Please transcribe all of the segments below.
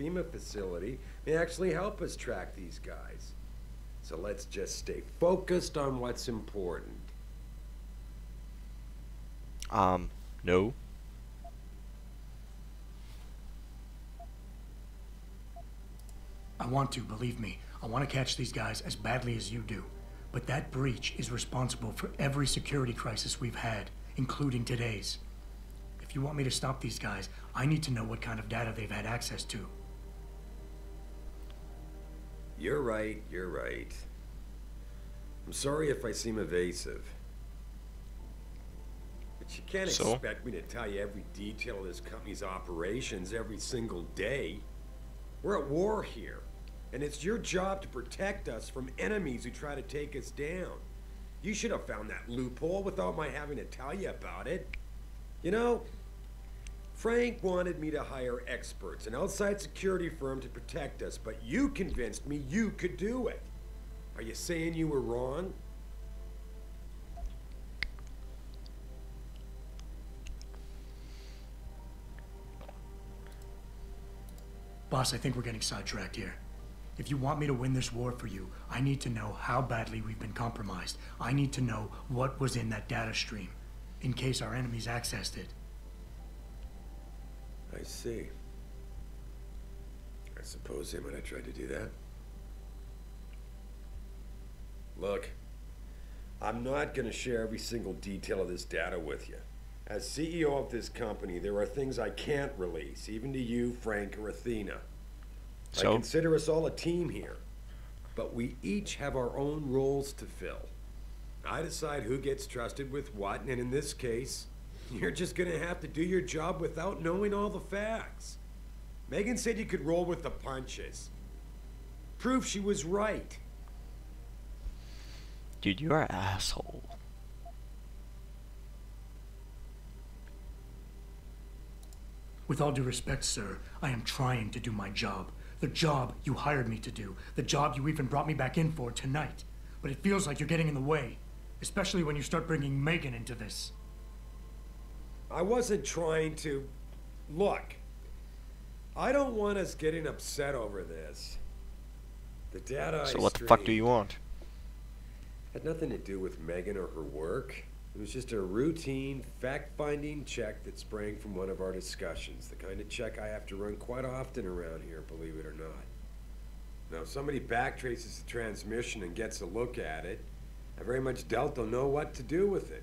FEMA facility may actually help us track these guys. So let's just stay focused on what's important. Um, no. I want to, believe me. I want to catch these guys as badly as you do. But that breach is responsible for every security crisis we've had, including today's. If you want me to stop these guys, I need to know what kind of data they've had access to. You're right, you're right. I'm sorry if I seem evasive. But you can't So? expect me to tell you every detail of this company's operations every single day. We're at war here, and it's your job to protect us from enemies who try to take us down. You should have found that loophole without my having to tell you about it. You know, Frank wanted me to hire experts, an outside security firm to protect us, but you convinced me you could do it. Are you saying you were wrong? Boss, I think we're getting sidetracked here. If you want me to win this war for you, I need to know how badly we've been compromised. I need to know what was in that data stream, in case our enemies accessed it. I see. I suppose they might have tried to do that. Look, I'm not going to share every single detail of this data with you. As CEO of this company, there are things I can't release, even to you, Frank, or Athena. So? I consider us all a team here, but we each have our own roles to fill. I decide who gets trusted with what, and in this case, you're just gonna have to do your job without knowing all the facts. Megan said you could roll with the punches. Proof she was right. Dude, you're an asshole. With all due respect, sir, I am trying to do my job. The job you hired me to do. The job you even brought me back in for tonight. But it feels like you're getting in the way. Especially when you start bringing Megan into this. I wasn't trying to. Look, I don't want us getting upset over this. The data So I what the fuck do you want? Had nothing to do with Megan or her work. It was just a routine, fact-finding check that sprang from one of our discussions. The kind of check I have to run quite often around here, believe it or not. Now, if somebody backtraces the transmission and gets a look at it, I very much doubt they'll know what to do with it.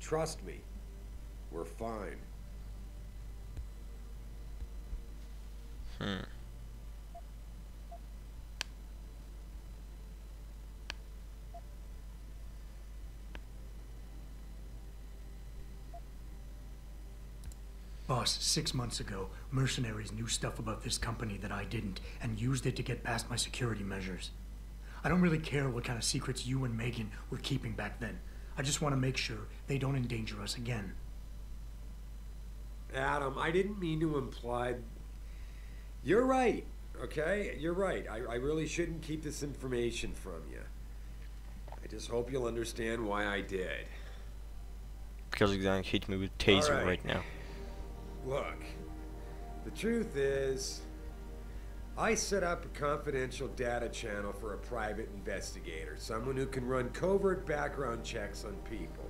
Trust me, we're fine. Hmm. Boss, six months ago, mercenaries knew stuff about this company that I didn't and used it to get past my security measures. I don't really care what kind of secrets you and Megan were keeping back then. I just want to make sure they don't endanger us again. Adam, I didn't mean to imply. You're right, okay? You're right. I, I really shouldn't keep this information from you. I just hope you'll understand why I did. Because you're gonna hit me with taser Alright. right now. Look, the truth is, I set up a confidential data channel for a private investigator, someone who can run covert background checks on people,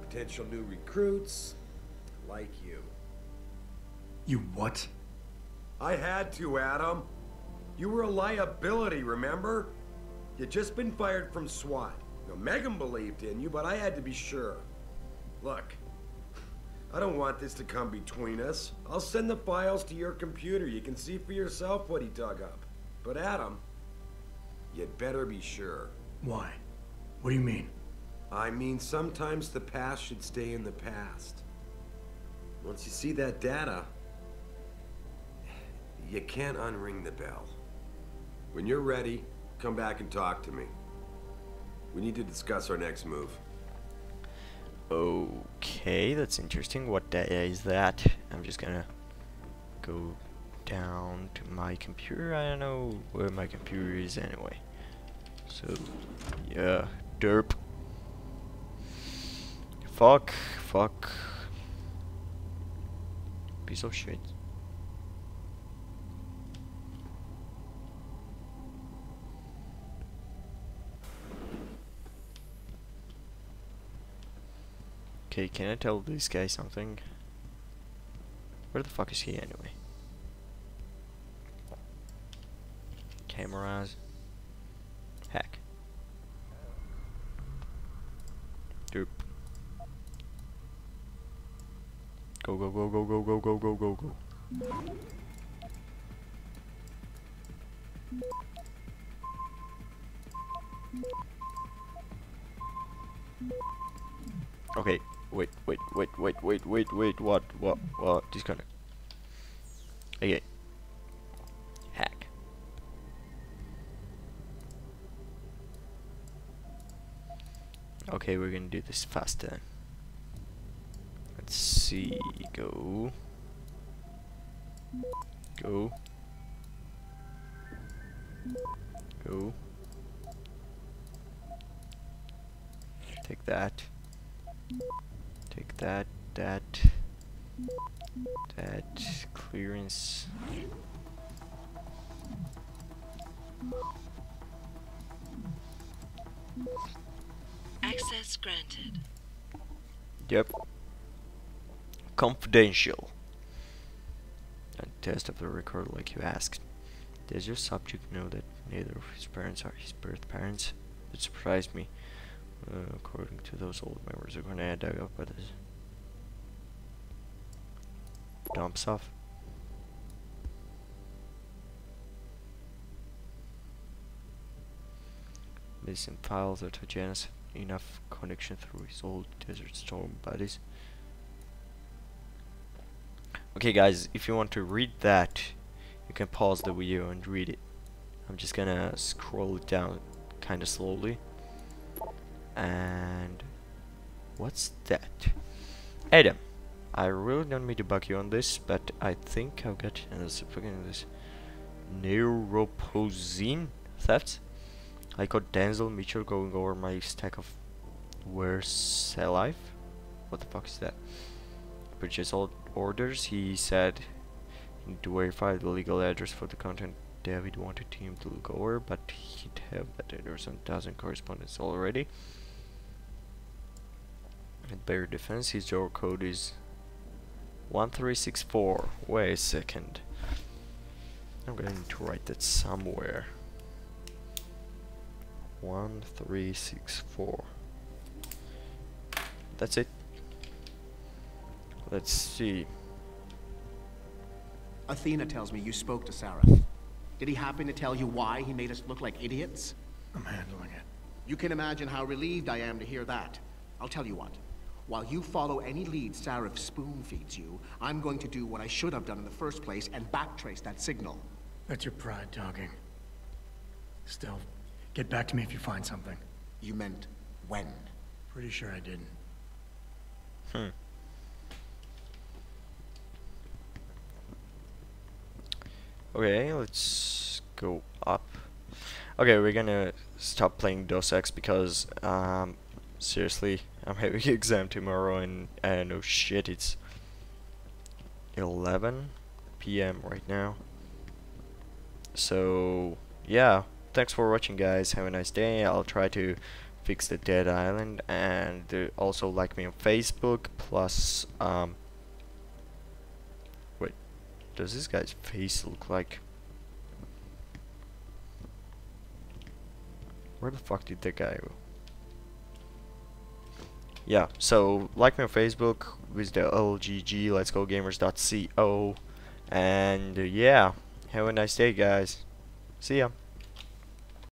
potential new recruits, like you. You what? I had to, Adam. You were a liability, remember? You'd just been fired from SWAT. Now, Megan believed in you, but I had to be sure. Look, I don't want this to come between us. I'll send the files to your computer. You can see for yourself what he dug up. But, Adam, you'd better be sure. Why? What do you mean? I mean, sometimes the past should stay in the past. Once you see that data, you can't unring the bell. When you're ready, come back and talk to me. We need to discuss our next move. Okay, that's interesting. What data is that? I'm just gonna go down to my computer. I don't know where my computer is anyway. So, yeah, derp. Fuck, fuck. Piece of shit. Okay, can I tell this guy something? Where the fuck is he anyway? Cameras. Heck. Doop. Go go go go go go go go go go. Okay, wait, wait, wait, wait, wait, wait, wait, what, what, what, disconnect. Okay. Hack. Okay, we're gonna do this faster. Let's see, go. Go. Go. Take that. Take that, that, that, clearance. Access granted. Yep. Confidential. And test of the record like you asked. Does your subject know that neither of his parents are his birth parents? It surprised me. Uh, according to those old members of Grenada dug up by the dump stuff. Missing files that to Janus enough connection through his old Desert Storm buddies. Okay guys, if you want to read that, you can pause the video and read it. I'm just gonna scroll it down kinda slowly. And what's that? Adam, I really don't mean to bug you on this, but I think I've got this Neuropozyne thefts. I got Denzel Mitchell going over my stack of Where's Alive? What the fuck is that? Purchase all orders. He said to verify the legal address for the content David wanted him to look over, but he'd have that address on dozen correspondence already. At Bear Defense, his door code is 1364. Wait a second. I'm going to write that somewhere. 1364. That's it. Let's see. Athena tells me you spoke to Sarif. Did he happen to tell you why he made us look like idiots? I'm handling it. You can imagine how relieved I am to hear that. I'll tell you what. While you follow any lead Sarif spoon feeds you, I'm going to do what I should have done in the first place and backtrace that signal. That's your pride talking. Still, get back to me if you find something. You meant when? Pretty sure I didn't. Hmm. Okay, let's go up. Okay, we're gonna stop playing Deus Ex because, um, seriously, I'm having exam tomorrow and I know shit, it's 11 p.m. right now. So, yeah, thanks for watching guys, have a nice day, I'll try to fix the dead island and uh, also like me on Facebook plus, um, wait, does this guy's face look like Where the fuck did that guy go? Yeah, so like me on Facebook with the LGG Let's Go Gamers.co and uh, yeah, have a nice day guys. See ya.